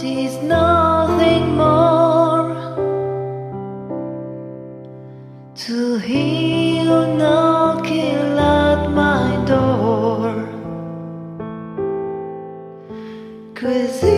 It's nothing more to hear you knocking at my door. Cause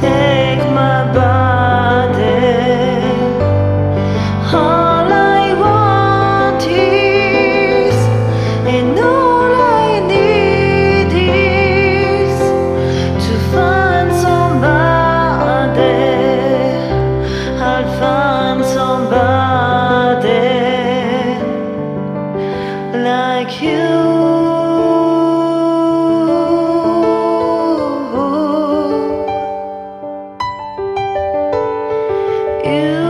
take you.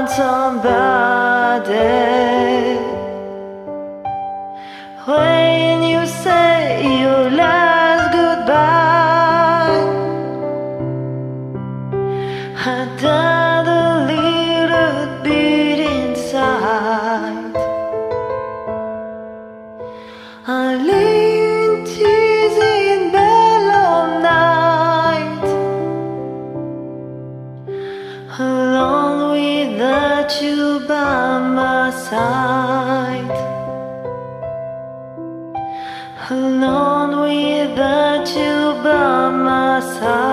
once on when you say your last goodbye. I died a little bit inside. I without you by my side. Alone without you by my side.